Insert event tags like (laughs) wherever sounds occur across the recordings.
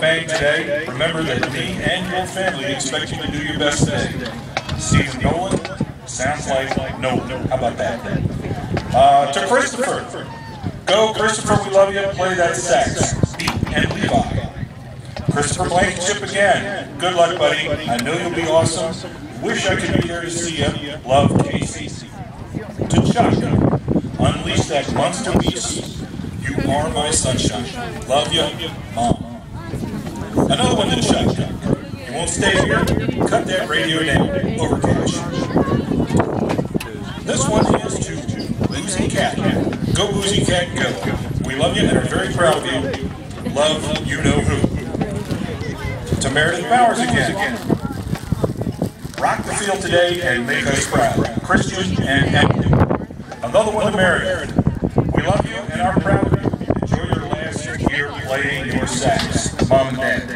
bang today, remember that me and your family expect you to do your best today. Stephen Nolan sounds like no. How about that? Uh, to Christopher. Go, Christopher, we love you. Play that sax. Beat and Levi. Christopher Blankenship again. Good luck, buddy. I know you'll be awesome. Wish I could be there to see you. Love, Casey. To Chuck. Unleash that monster beast. You are my sunshine. Love you, Mom. Another one to Chuck. You won't stay here? Cut that radio down. Overcash. This one is to Boozy Cat. Go Boozy Cat, go. We love you and are very proud of you. Love, you know who. To Meredith Bowers again. Rock the field today and make us proud. Christian and active. Another one to Meredith. We love you and are proud of you. Enjoy your last year playing your sax. Mom and Dad.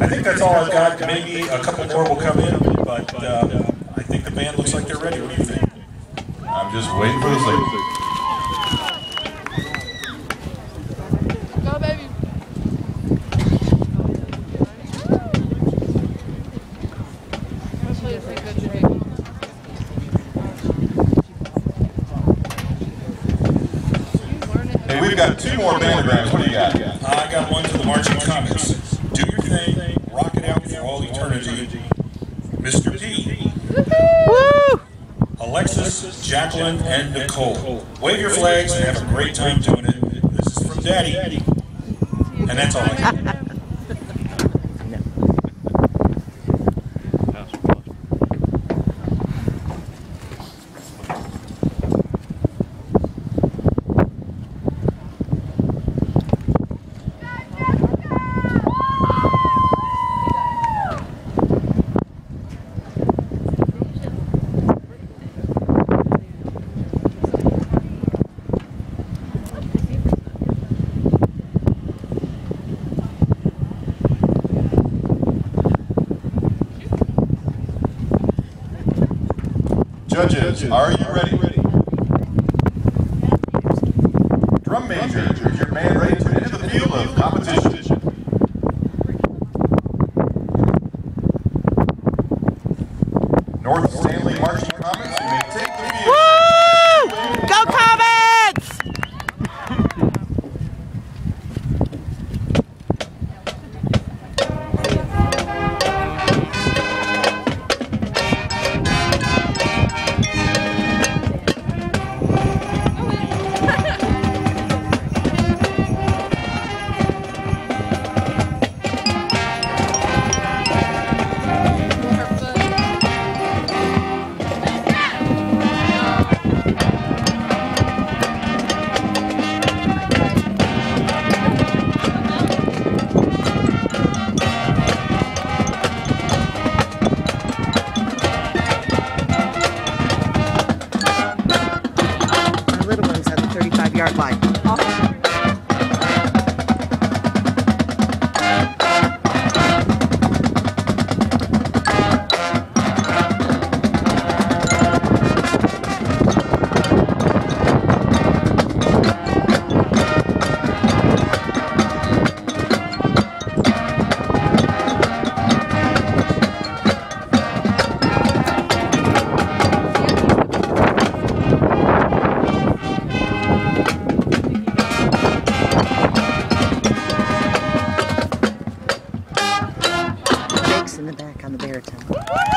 I think that's all I've got. Maybe a couple more will come in, but uh, I think the band looks like they're ready. What do you think? I'm just waiting for the signal. Go, baby. Hopefully it's a good drink. Hey, we've got two more bandagrams. What do you got? I got one to the Marching Comets. Do your thing, rock it out for all eternity. Mr. P. Alexis, Jacqueline, and Nicole. Wave your flags and have a great time doing it. This is from Daddy. And that's all Judges, are you ready? Drum major, is your band ready like the baritone.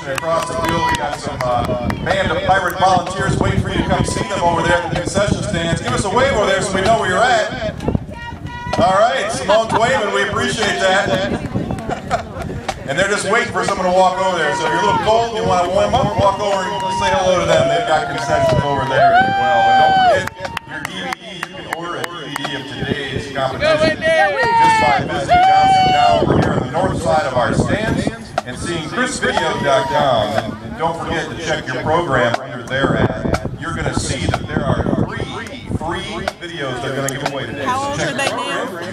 section across the field. We got some uh, band of pirate volunteers waiting for you to come see them over there at the concession stands. Give us a wave over there so we know where you're at. All right, Simone's waving. We appreciate that. (laughs) and they're just waiting for someone to walk over there. So if you're a little cold, you want to warm up, walk over and say hello to them. They've got concessions over there as well. And don't forget your DVD. You can order a DVD of today's competition. Seeing chrisvideo.com. And, and don't forget to check your program under there at. You're going to see that there are three free videos they're going to give away today. How old are they?